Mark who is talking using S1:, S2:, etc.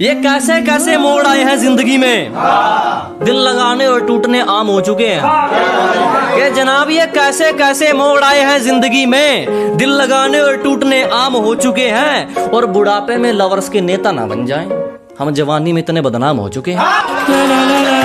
S1: ये कैसे कैसे मोड़ आए हैं ज़िंदगी में? दिल लगाने और टूटने आम हो चुके हैं। ये जनाब, ये कैसे कैसे मोड़ आए हैं ज़िंदगी में? दिल लगाने और टूटने आम हो चुके हैं। और बुढ़ापे में लवर्स के नेता ना बन जाएँ। हम जवानी में इतने बदनाम हो चुके हैं।